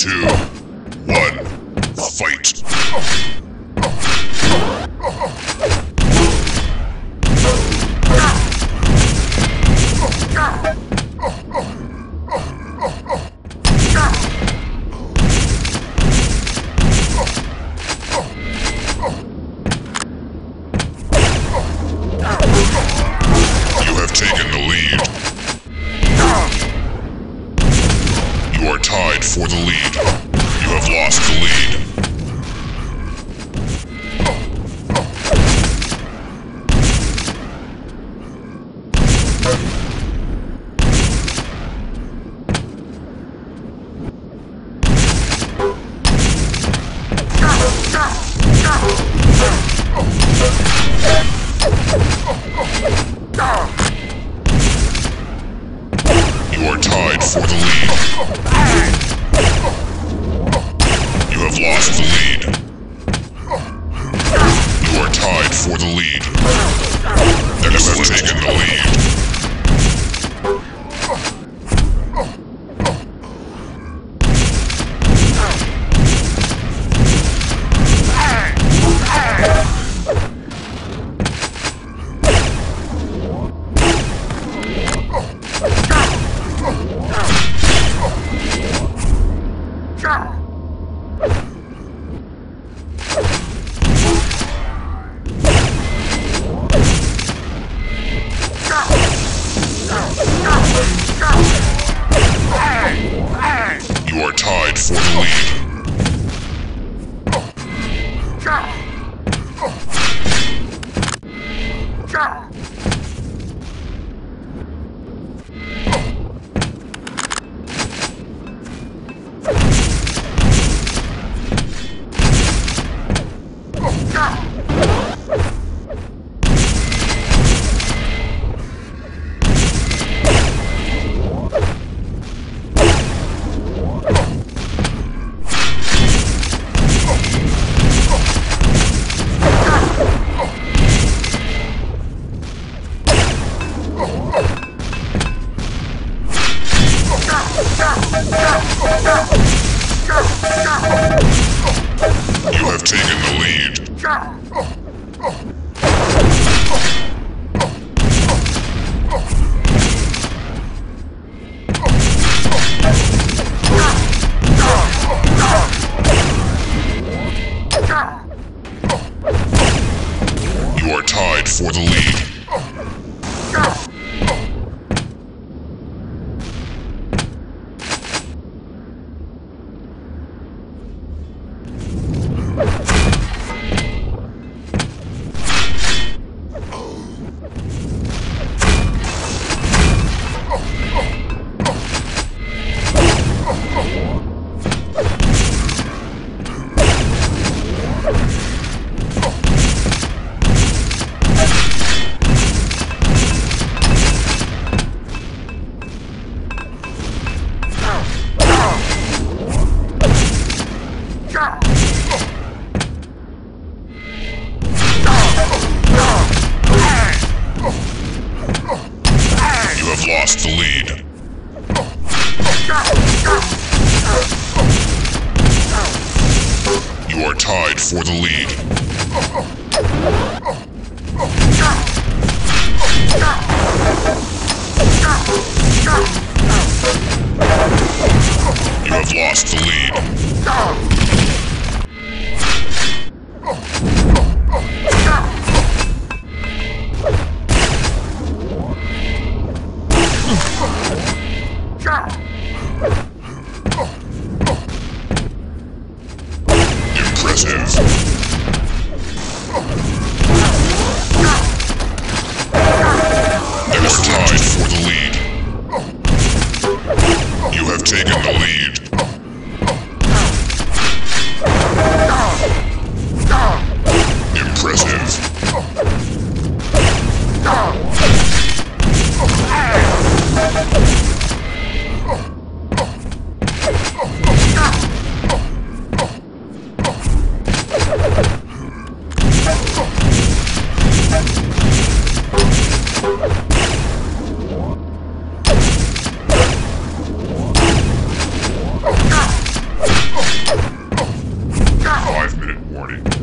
two, one, fight. Tied for the lead. You have lost the lead. You are tied for the lead. You have taken the lead. The lead. You are tied for the lead. Are tied for the lead. You have lost the lead.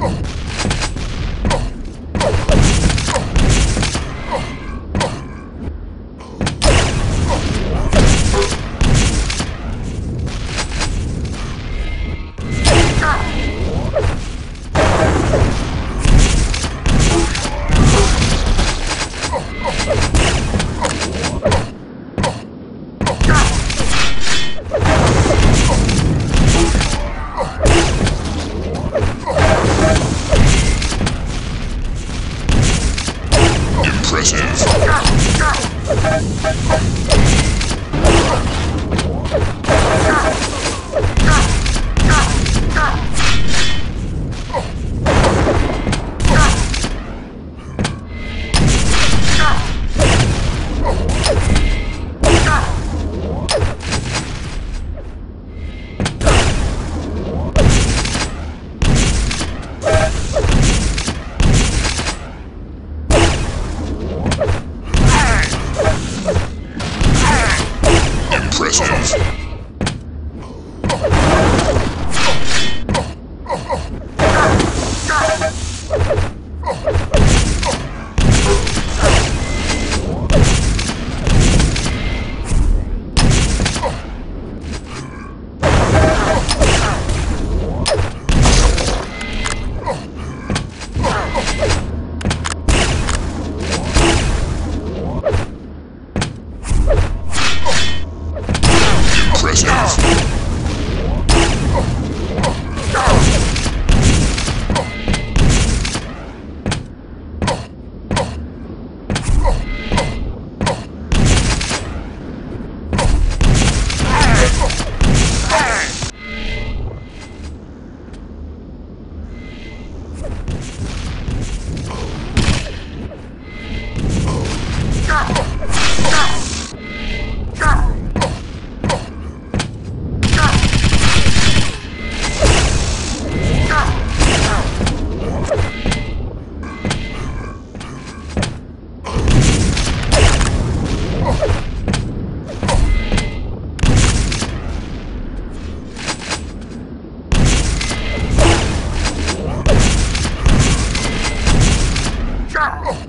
Oh. Oh!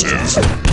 Impressive.